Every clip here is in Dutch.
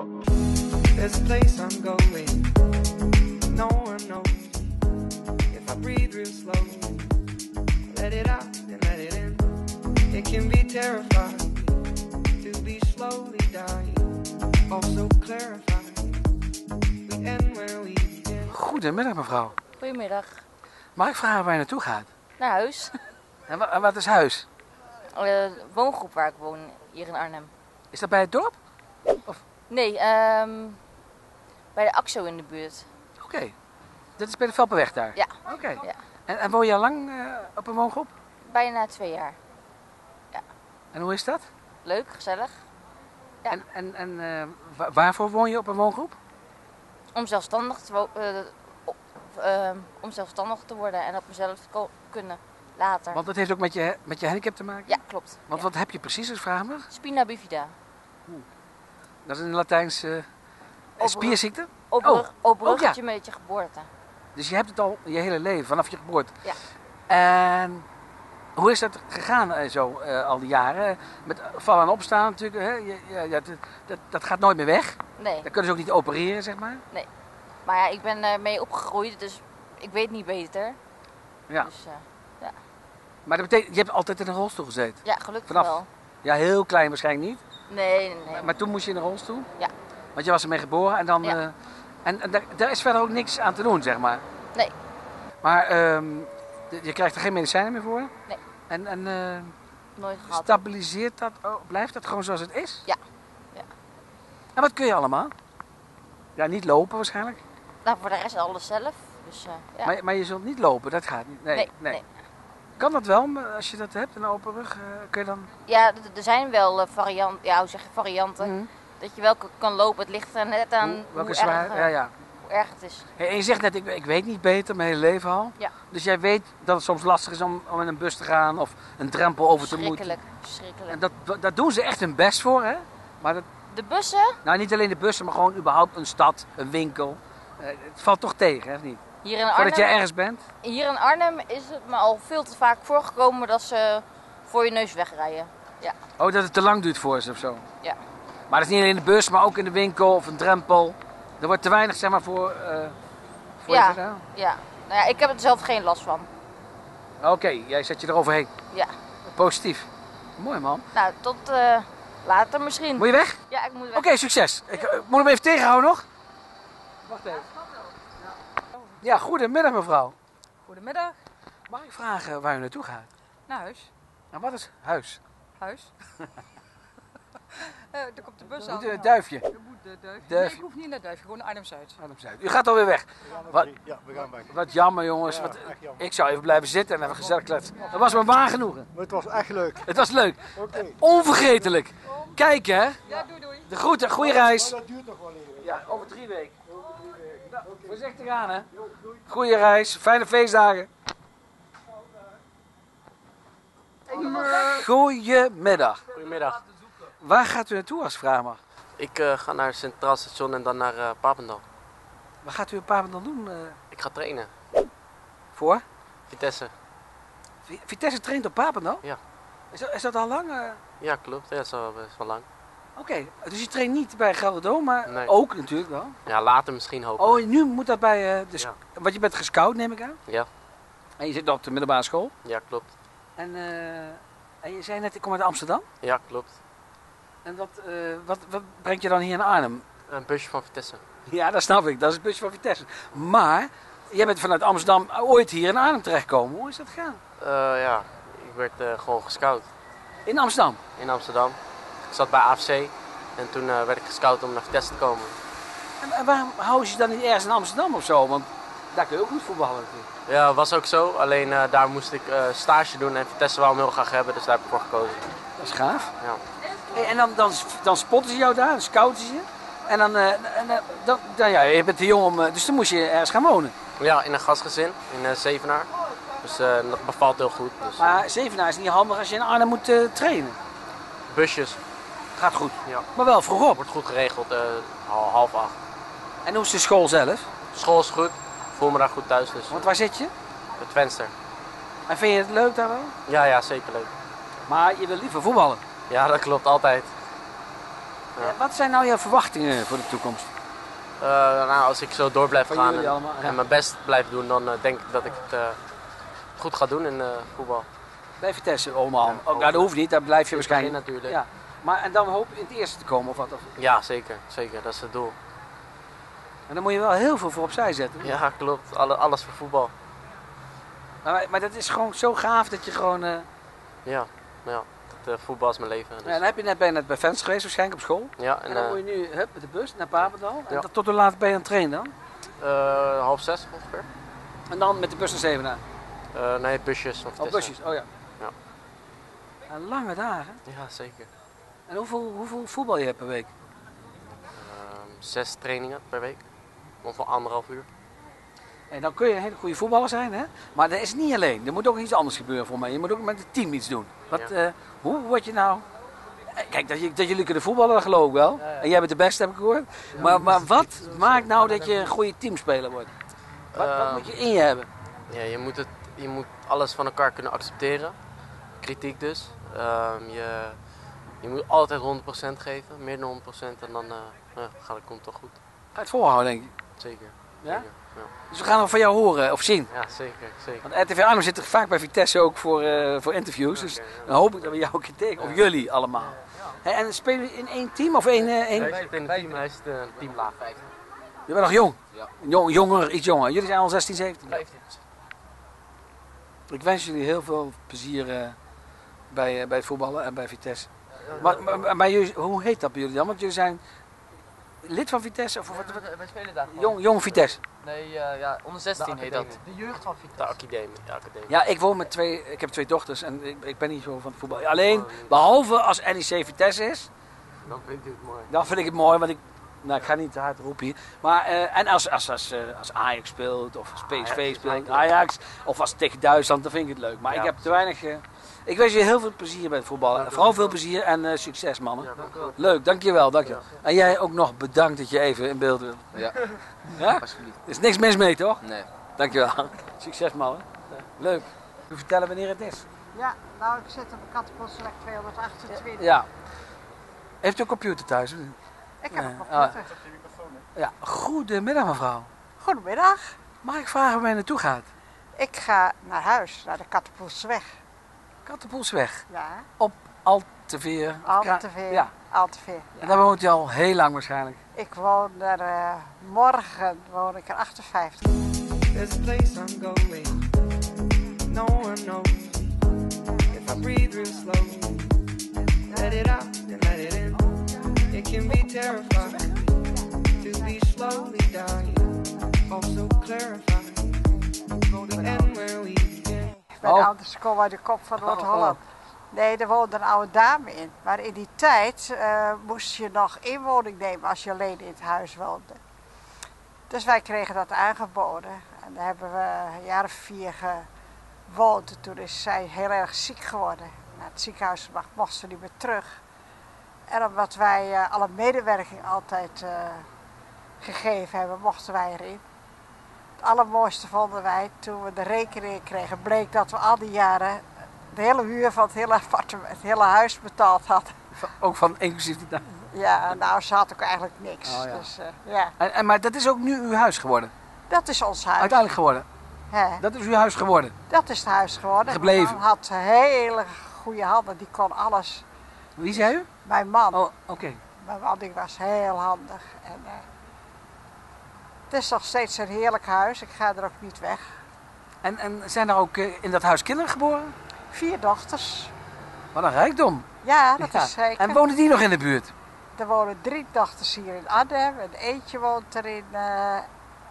There's a place I'm going. No one knows if I breathe real slow. Let it out and let it in. It can be terrifying to be slowly dying. Also clarifying. We end where we begin. Goedemiddag mevrouw. Goedemiddag. Mag ik vragen waar je naartoe gaat? Naar huis. En wa- en wat is huis? De woongroep waar ik woon, hier in Arnhem. Is dat bij het dorp? Nee, ehm, bij de AXO in de buurt. Oké. Dat is bij de Velpenweg daar? Ja. Oké. Ja. En, en woon je al lang eh, op een woongroep? Bijna twee jaar. En hoe is dat? Leuk, gezellig. Ja. En, en, en eh, wa- waarvoor woon je op een woongroep? Om zelfstandig te, ehm, om zelfstandig te worden en op mezelf te kunnen later. Want dat heeft ook met je, met je handicap te maken? Ja, klopt. Want Ja. wat heb je precies als vraag mag? Spina bifida. Dat is een Latijns eh, Oprug. spierziekte? Oprug, Oh, opruggetje met je geboorte. Dus je hebt het al je hele leven, vanaf je geboorte. Ja. En hoe is dat gegaan eh, zo eh, al die jaren? Met vallen en opstaan natuurlijk. Hè? Ja, dat, dat, gaat nooit meer weg. Nee, Dan kunnen ze ook niet opereren, zeg maar. maar ja, ik ben ermee opgegroeid, dus ik weet niet beter. Ja. Dus eh, Maar dat betekent, je hebt altijd in een rolstoel gezeten. ja, gelukkig Vanaf- wel. Ja, heel klein waarschijnlijk niet. Nee, nee, nee. Maar, toen moest je in een rolstoel. Ja. Want je was ermee geboren en dan... Ja. eh, en en daar, daar is verder ook niks aan te doen, zeg maar. Nee. Maar ehm, de- je krijgt er geen medicijnen meer voor? Nee. En, en eh, Nooit gehad. stabiliseert dat? Oh, blijft dat gewoon zoals het is? Ja. Ja. En wat kun je allemaal? Ja, niet lopen waarschijnlijk. Nou, voor de rest alles zelf. Dus eh, ja. Maar, maar je zult niet lopen, dat gaat niet. Nee, nee, nee. nee. Kan dat wel, als je dat hebt, een open rug? eh, kun je dan... Ja, er zijn wel varianten, ja, hoe zeg je, varianten. Mhm. Dat je wel kan lopen. Het ligt er net aan Hoe- welke erg, zwaar? eh, Ja, ja. hoe erg het is. Hey, En je zegt net, ik, ik weet niet beter, mijn hele leven al. Ja. Dus jij weet dat het soms lastig is om, om in een bus te gaan of een drempel over te moeten. Verschrikkelijk. En dat, dat doen ze echt hun best voor, hè? Maar dat, De bussen, nou, niet alleen de bussen, maar gewoon überhaupt een stad, een winkel. Eh, het valt toch tegen, hè? of niet? Hier in, Voordat Arnhem, jij ergens bent. hier in Arnhem is het me al veel te vaak voorgekomen dat ze voor je neus wegrijden. Oh, dat het te lang duurt voor ze of zo. Ja. Maar dat is niet alleen in de bus, maar ook in de winkel of een drempel. Er wordt te weinig, zeg maar, voor, eh voor Ja. je gedaan. Ja, nou ja, ik heb er zelf geen last van. Oké, jij zet je eroverheen. Ja. Positief. Mooi man. Nou, tot eh, later misschien. Moet je weg? Ja, ik moet weg. Oké, succes. Ik eh, moet hem even tegenhouden nog. Wacht even. Ja, goedemiddag mevrouw. Goedemiddag. Mag ik vragen waar u naartoe gaat? Naar huis. Nou, wat is huis? Huis. Eh er komt de bus Moet aan. u een duifje. Je moet de Duifje. Duifje. Nee, ik hoef niet naar Duifje, gewoon naar Arnhem-Zuid. Arnhem-Zuid. U gaat alweer weg. Wat, Ja, we gaan weg. wat jammer jongens. Ja, Wat, echt jammer. ik zou even blijven zitten en even gezellig kletsen. Dat was me waar genoegen. Maar het was echt leuk. Het was leuk. Oké. Onvergetelijk. Kijk hè. Ja, doei doei. De groeten. Goeie reis. Maar dat duurt nog wel even. Ja, over drie weken. Voorzichtig aan hè. Goeie reis. Fijne feestdagen. Goedemiddag. Goedemiddag. Waar gaat u naartoe als vraag mag? Ik eh, ga naar het Centraal Station en dan naar eh Papendal. Wat gaat u paar dan doen? eh, Ik ga trainen. voor? Vitesse. Vi- Vitesse traint op Papendal? Ja. Is dat, is dat al lang? Ja, klopt. Ja, dat is wel lang. Oké, dus je traint niet bij Gelderdoom, maar Nee. ook natuurlijk wel. Ja, later misschien hopen. Oh, nu moet dat bij eh de Ja. Want je bent gescout, neem ik aan. Ja. En je zit op de middelbare school. Ja, klopt. En, eh, en je zei net, ik kom uit Amsterdam. Ja, klopt. En wat, eh, wat, wat brengt je dan hier naar Arnhem? Een busje van Vitesse. Ja, dat snap ik. Dat is het busje van Vitesse. Maar, jij bent vanuit Amsterdam ooit hier in Arnhem terechtgekomen. Hoe is dat gegaan? Ja, ik werd gewoon gescout In Amsterdam? in Amsterdam. Ik zat bij AFC en toen eh, werd ik gescout om naar Vitesse te komen. En, en waarom houden ze je dan niet ergens in Amsterdam of zo? Want daar kun je ook goed voetballen. Ja, was ook zo. Alleen eh, daar moest ik eh, stage doen en Vitesse wou hem heel graag hebben, dus daar heb ik voor gekozen. Dat is gaaf. Ja. Hey, en dan, dan, dan spotten ze jou daar, dan scouten ze je. En dan, dan, dan, ja, je bent te jong om, dus dan moest je ergens gaan wonen. Ja, in een gastgezin in Zevenaar. Dus dat bevalt heel goed. Dus, Maar Zevenaar is niet handig als je in Arnhem moet trainen. busjes, Gaat goed. Ja. Maar wel vroeg op. wordt goed geregeld, eh, hal- half acht. En hoe is de school zelf? School is goed, voel me daar goed thuis, dus Want waar zit je? het venster. En vind je het leuk daar wel? Ja, ja, zeker leuk. Maar je wil liever voetballen. Ja, dat klopt altijd. Ja. Wat zijn nou jouw verwachtingen voor de toekomst? Eh, nou, als ik zo door blijf Van gaan en, allemaal, ja. en mijn best blijf doen, dan eh, denk ik dat ik het eh, goed ga doen in eh, voetbal. Bij Vitesse allemaal. Ja, oh, nou, dat hoeft niet, daar blijf je waarschijnlijk. begin natuurlijk. Maar en dan hoop je in het eerste te komen of wat? Of- Ja, zeker, zeker. Dat is het doel. En dan moet je wel heel veel voor opzij zetten. Ja, klopt. Alle, alles voor voetbal. Maar, maar dat is gewoon zo gaaf dat je gewoon. eh, Ja, ja. Het, eh, voetbal is mijn leven. Dus. ja, dan heb je net, ben je net bij fans geweest waarschijnlijk op school. Ja, En, en, dan eh, moet je nu hup, met de bus naar Papendal. En Ja. dat- tot hoe laat ben je aan het trainen dan? eh, half zes ongeveer. En dan met de bus naar Zevenaar. Eh, nee, busjes. Of Oh, busjes, oh ja. Ja. En lange dagen. Ja, zeker. En hoeveel, hoeveel voetbal je hebt per week? Ehm, zes trainingen per week. Ongeveer anderhalf uur. En dan kun je een hele goede voetballer zijn, hè? Maar dat is niet alleen. Er moet ook iets anders gebeuren voor mij. Je moet ook met het team iets doen. Wat, Ja. eh, hoe word je nou... Eh, Kijk, dat, je, dat jullie kunnen voetballen, dat geloof ik wel. En jij bent de beste, heb ik gehoord. Maar, maar wat maakt nou dat je een goede teamspeler wordt? Wat, wat Ehm, moet je in je hebben? Ja, je moet, het, je moet alles van elkaar kunnen accepteren. Kritiek dus. Ehm, je, je moet altijd 100% geven, meer dan 100% en dan eh, ja, gaat het, komt het toch goed. Ga je het volhouden, denk ik. Zeker. Ja? Zeker. Ja, Dus we gaan nog van jou horen of zien. ja zeker, zeker. Want RTV Arnhem zit er vaak bij Vitesse ook voor, eh, voor interviews. Dus ja. dan hoop ik dat we jou een keer tegen. Of jullie allemaal. Hè, en spelen jullie in één team of één... eh, één... Hij zit in het team, hij zit in het team laag. Je bent nog jong. Ja. jong. Jonger, iets jonger. Jullie zijn al 16, 17. 15. Ik wens jullie heel veel plezier eh, bij, eh, bij het voetballen en bij Vitesse. Maar, maar, maar- jullie- hoe heet dat bij jullie dan? Want jullie zijn lid van Vitesse of wat? wat- Wij spelen daar. gewoon. Jong, jong Vitesse. Nee, eh, ja, onder 16 heet dat. De jeugd van De Vitesse. academie. De academie. Ja, ik woon met twee, ik heb twee dochters en ik, ik ben niet zo van het voetbal. Alleen, behalve als NEC Vitesse is, Dan vind ik het mooi. dan vind ik het mooi, want ik, nou ik ga niet te hard roepen hier. Maar, eh, en als, als, als, eh, als Ajax speelt, of als Ajax PSV speelt. Ajax, of als tegen Duitsland, dan vind ik het leuk. Maar Ja, ik heb te weinig, ik wens je heel veel plezier bij het voetballen. Vooral veel plezier en eh, succes mannen. Ja, dank. Leuk, dankjewel, dankjewel. En jij ook nog bedankt dat je even in beeld wilt. Ja, Ja? alsjeblieft. Er is niks mis mee, toch? Nee. Dankjewel. Succes, mannen. Leuk. U vertellen wanneer het is. Ja, nou ik zit op Kattenbosweg 228. Ja. Heeft u een computer thuis? Ik heb een computer. Ja. Goedemiddag, mevrouw. Goedemiddag. Mag ik vragen waar je naartoe gaat? Ik ga naar huis, naar de Kattenpoelsweg. Kattenpoelsweg. Ja, Alteveer. Alteveer. Ja. Alteveer. En daar woont u al heel lang waarschijnlijk. Ik woon er, eh, morgen woon ik er 58. There's a place I'm going. No one knows if I breathe real slow. Let it out and let it in. It can be terrifying to be slowly dying. Also clarifying the end where we. Bij de Oh. oude school uit de kop van Oh, Noord-Holland. Nee, er woonde een oude dame in. Maar in die tijd eh, moest je nog inwoning nemen als je alleen in het huis woonde. Dus wij kregen dat aangeboden. En daar hebben we een jaar of vier gewoond. En toen is zij heel erg ziek geworden. Naar het ziekenhuis mocht ze niet meer terug. En omdat wij eh, alle medewerking altijd eh, gegeven hebben, mochten wij erin. Het allermooiste vonden wij toen we de rekening kregen, bleek dat we al die jaren de hele huur van het hele appartement, het hele huis betaald hadden. Ook van inclusief die dag. Ja, nou, ze had ook eigenlijk niks. Oh, ja. Dus eh, ja, En, en, maar dat is ook nu uw huis geworden. dat is ons huis. Uiteindelijk geworden. Dat is uw huis geworden. dat is het huis geworden. Gebleven. Mijn man had hele goede handen, die kon alles. Wie zei u? Mijn man, Oh, oké. mijn man die was heel handig. En, eh, het is nog steeds een heerlijk huis, ik ga er ook niet weg. En, en zijn er ook eh, in dat huis kinderen geboren? Vier dochters. Wat een rijkdom. Ja, dat Ja. is zeker. En wonen die nog in de buurt? Er wonen drie dochters hier in Arnhem en eentje woont er in eh,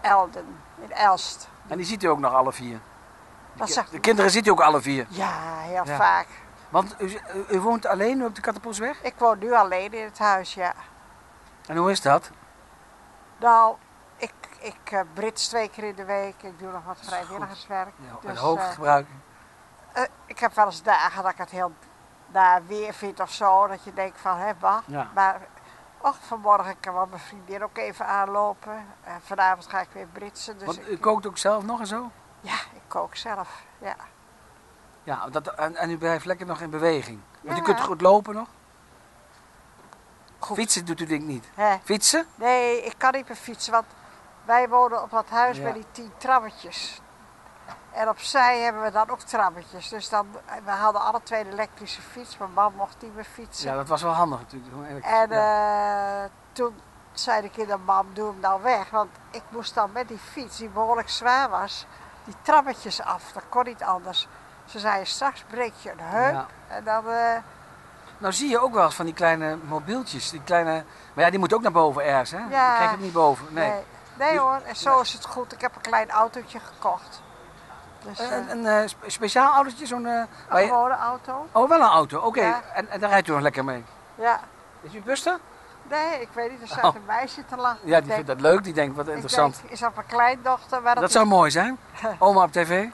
Elden, in Elst. En die ziet u ook nog alle vier? Dat De, zegt de kinderen ziet u ook alle vier? Ja, heel Ja. vaak. Want u, u, u woont alleen op de Kattenpoelsweg? Ik woon nu alleen in het huis, ja. En hoe is dat? Nou, ik, eh, brits twee keer in de week. Ik doe nog wat vrijwilligerswerk. Ja, Dus, het hoofd eh. Eh, ik heb wel eens dagen dat ik het heel naar weer vind of zo. Dat je denkt van, hé, bah. Ja. Maar, och, vanmorgen kan wel mijn vriendin ook even aanlopen. En vanavond ga ik weer britsen. Dus Want u kookt ook zelf nog en zo? Ja, ik kook zelf, ja. Ja, dat, en, en u blijft lekker nog in beweging. Want u kunt goed lopen nog? goed. Fietsen doet u denk ik niet. Hè? Fietsen? Nee, ik kan niet meer fietsen, want wij wonen op dat huis Ja. met die tien trammetjes. En opzij hebben we dan ook trammetjes. Dus dan, we hadden alle twee een elektrische fiets. Mijn man mocht niet meer fietsen. Ja, dat was wel handig natuurlijk. En Ja. eh, toen zei de kindermam, doe hem nou weg. Want ik moest dan met die fiets, die behoorlijk zwaar was, die trammetjes af. Dat kon niet anders. Ze zei, straks breek je een heup. Ja. En dan, eh, Nou zie je ook wel eens van die kleine mobieltjes. Die kleine... Maar ja, die moet ook naar boven ergens, hè? Ja. Je krijgt het niet boven. Nee. nee. Nee hoor, en zo is het goed. Ik heb een klein autootje gekocht. Dus, eh, Een, een eh, spe- speciaal autootje, zo'n... eh, een gewone auto. Oh, wel een auto, oké. Ja. En, en daar rijdt u nog lekker mee. Ja. Is u buster? Nee, ik weet niet, er staat Oh. een meisje te lachen. Ja, die denk- vindt dat leuk. Die denkt, wat ik interessant. denk, is dat mijn kleindochter? Maar dat, Dat zou mooi zijn. Oma op tv.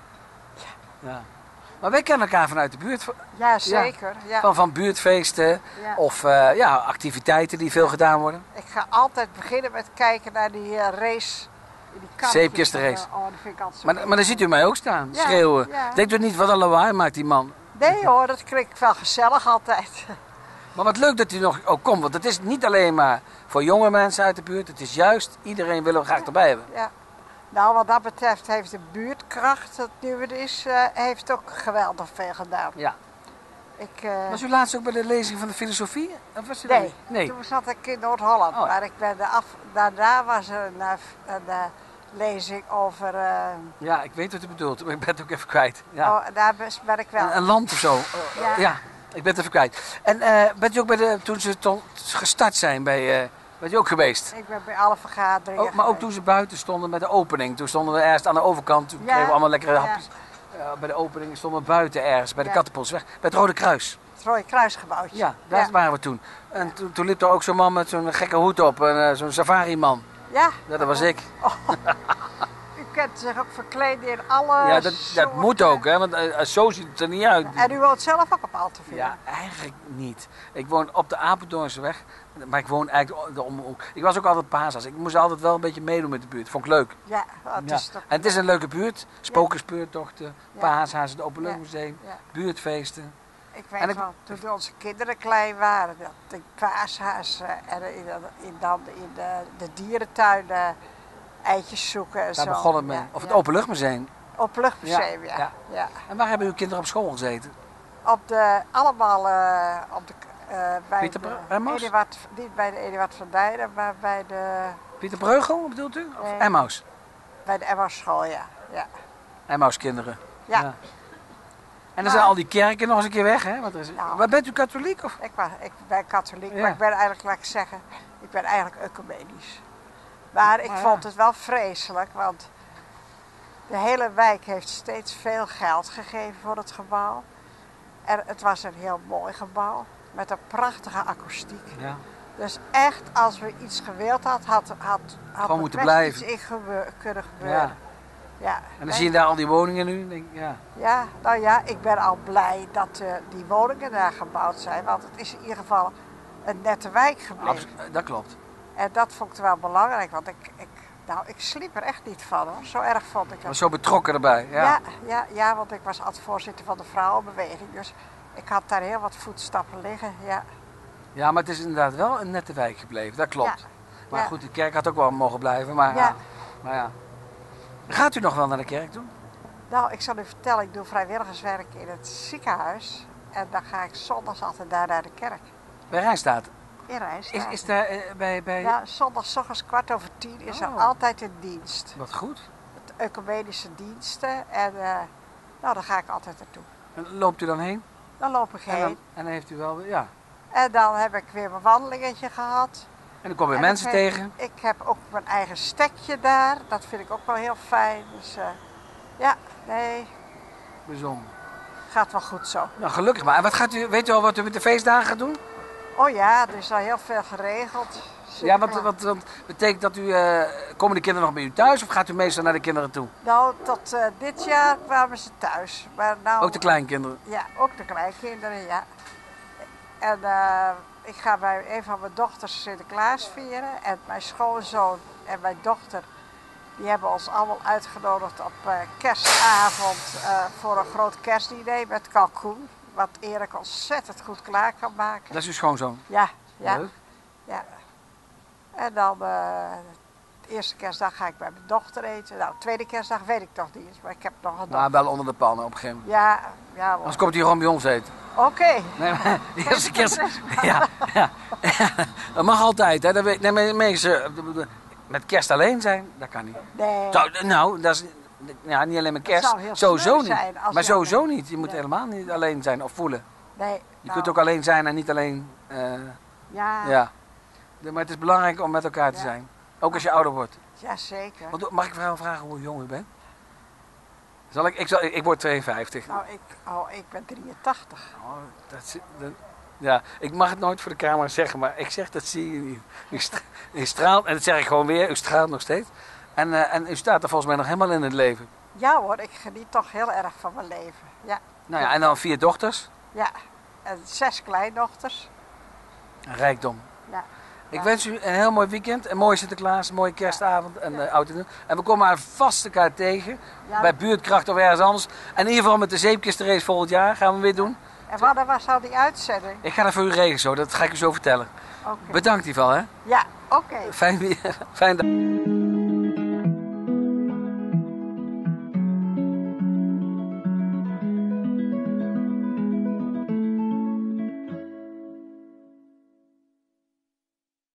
Ja. Maar wij kennen elkaar vanuit de buurt. Ja, zeker. Ja. Van, van buurtfeesten Ja. of eh, ja, activiteiten die veel gedaan worden. Ik ga altijd beginnen met kijken naar die eh, race. Die karretjes. Zeepjes de race. Oh, dat vind ik altijd zo Maar, maar dan ziet u mij ook staan, Ja, schreeuwen. Denkt u niet, wat een lawaai maakt die man. Nee hoor, dat klinkt wel gezellig altijd. Maar wat leuk dat u nog ook komt, want het is niet alleen maar voor jonge mensen uit de buurt. Het is juist, iedereen wil hem graag erbij hebben. Ja. Nou, wat dat betreft heeft de buurtkracht, dat nu het is, eh, heeft ook geweldig veel gedaan. Ja. Ik, eh, Was u laatst ook bij de lezing van de filosofie? Of was u nee, nee. toen zat ik in Noord-Holland. Oh. Maar ik ben de af, daarna was er een, eh, een, eh, lezing over... eh, Ja, ik weet wat u bedoelt, maar ik ben het ook even kwijt. Ja. oh, daar ben ik wel. Een, een land of zo. Oh, Ja. ja. ik ben het even kwijt. En eh, bent u ook bij de, toen ze to- gestart zijn, bij, eh, bent u ook geweest? Ik ben bij alle vergaderingen Ook, maar ook toen ze buiten stonden met de opening. Toen stonden we ergens aan de overkant. Toen Ja, kregen we allemaal lekkere hapjes. Eh, bij de opening stonden we buiten ergens, bij de. Kattenpolsweg. Bij het Rode Kruis. Het Rode Kruisgebouwtje. Ja, daar waren we toen. En toen, toen liep er ook zo'n man met zo'n gekke hoed op. eh, zo'n safari-man. Ja, Ja, dat was ik. u kunt zich ook verkleden in alle Ja, dat, dat moet ook, hè, want eh, zo ziet het er niet uit. En u woont zelf ook op Alteveen? Ja, eigenlijk niet. Ik woon op de Apeldoornse weg, maar ik woon eigenlijk de om, Ik was ook altijd paasas. Ik moest altijd wel een beetje meedoen met de buurt. Vond ik leuk. Ja, oh, het Ja. is toch... En het is een leuke buurt. Spokerspeurtochten, Ja. het Openluchtmuseum, Ja. buurtfeesten. Ik weet En ik- wel, toen onze kinderen klein waren, dat de paashaas eh, en in, in, dan in de, de dierentuin eh, eitjes zoeken en Daar zo. begon het mee. Ja, Of het. Openluchtmuseum. Op luchtmuseum, ja. Ja, ja. ja. En waar hebben uw kinderen op school gezeten? Op de, allemaal eh, op de, eh bij Pieter de Emmaus? Eduard, niet bij de Eduard van Dijden, maar bij de, Pieter Breugel bedoelt u? Of Nee. Emmaus? bij de Emma school, ja. ja. Emmaus kinderen. Ja. En dan Maar- zijn al die kerken nog eens een keer weg, hè? Want er is... Nou. Maar bent u katholiek? Of? Ik, was, ik ben katholiek, Ja. maar ik ben eigenlijk, laat ik zeggen, ik ben eigenlijk ecumenisch. Maar ik Maar ja. vond het wel vreselijk, want de hele wijk heeft steeds veel geld gegeven voor het gebouw. En het was een heel mooi gebouw, met een prachtige akoestiek. Ja. Dus echt, als we iets gewild had, had, had, had Gewoon er moeten blijven. iets in kunnen gebeuren. ja. Ja. En dan zie je daar al die woningen nu. Denk, ik, ja. Ja, nou ja, ik ben al blij dat eh, die woningen daar gebouwd zijn. Want het is in ieder geval een nette wijk gebleven. Abs- dat klopt. En dat vond ik wel belangrijk. Want ik, ik, nou, ik sliep er echt niet van hoor. Zo erg vond ik Maar het. zo betrokken erbij. Ja. Ja, ja, ja, want ik was altijd voorzitter van de vrouwenbeweging. Dus ik had daar heel wat voetstappen liggen. Ja, Ja, maar het is inderdaad wel een nette wijk gebleven. Dat klopt. Ja. Maar Ja. goed, die kerk had ook wel mogen blijven. Maar ja. Ja. Maar ja. Gaat u nog wel naar de kerk toe? Nou, ik zal u vertellen, ik doe vrijwilligerswerk in het ziekenhuis. En dan ga ik zondags altijd daar naar de kerk. Bij Rijnstaat. In Rijns. Is, is daar eh, bij... bij... Ja, zondagsmiddags kwart over tien is er Oh. altijd een dienst. Wat goed. Het ecumenische diensten. En eh, nou, daar ga ik altijd naartoe. En loopt u dan heen? Dan loop ik En heen. dan, en dan heeft u wel... Ja. En dan heb ik weer mijn wandelingetje gehad. En dan kom je En mensen ik heb- tegen. Ik heb ook mijn eigen stekje daar. Dat vind ik ook wel heel fijn. Dus eh, ja, nee, Bijzonder. gaat wel goed zo. Nou, gelukkig maar. En wat gaat u, weet u al wat u met de feestdagen gaat doen? Oh ja, er is al heel veel geregeld. Ja, wat, wat, wat betekent dat u... eh, komen de kinderen nog bij u thuis of gaat u meestal naar de kinderen toe? Nou, tot eh, dit jaar kwamen ze thuis. Maar nou, Ook de kleinkinderen. Ja, ook de kleinkinderen, ja. En eh, ik ga bij een van mijn dochters Sinterklaas vieren. En mijn schoonzoon en mijn dochter, die hebben ons allemaal uitgenodigd op kerstavond voor een groot kerstdiner met kalkoen. Wat Erik ontzettend goed klaar kan maken. Dat is uw schoonzoon. Ja, ja. Leuk. Ja. En dan eh, de eerste kerstdag ga ik bij mijn dochter eten. Nou, tweede kerstdag weet ik toch niet, maar ik heb nog een dochter. Maar wel onder de pannen op een gegeven moment. Ja, ja. Anders komt hij gewoon bij ons eten. Oké. Nee, maar de eerste kerst... Ja, ja. Dat mag altijd, hè. Dat weet, nee, mensen, met kerst alleen zijn, dat kan niet. Nee. Zo, nou, dat is ja, niet alleen met Dat kerst. Sowieso niet. Maar sowieso niet. Je moet Nee. helemaal niet alleen zijn of voelen. nee. Je nou, kunt ook alleen zijn en niet alleen... eh, Ja, ja. Maar het is belangrijk om met elkaar te Ja. zijn. Ook als je ouder wordt. zeker. Want, mag ik vragen, vragen hoe jong u bent? Zal ik, ik, zal, ik, word 52. Nou, ik, oh, ik ben 83. Oh, dat, ja, ik mag het nooit voor de camera zeggen, maar ik zeg dat zie je niet. U, stra- u straalt, en dat zeg ik gewoon weer, u straalt nog steeds. En, eh, en u staat er volgens mij nog helemaal in het leven. Ja hoor, ik geniet toch heel erg van mijn leven. Ja, Nou ja, en dan vier dochters. ja. En zes kleindochters. Rijkdom. Ja. Ik wens u een heel mooi weekend, een mooie Sinterklaas, een mooie kerstavond en eh, oud en. En we komen haar vast elkaar tegen, bij buurtkracht of ergens anders. En in ieder geval met de zeepkistenrace volgend jaar gaan we weer doen. En wanneer was al die uitzending? Ik ga dat voor u regelen zo, dat ga ik u zo vertellen. Bedankt Ival hè. Ja, oké. Fijn, fijn dag.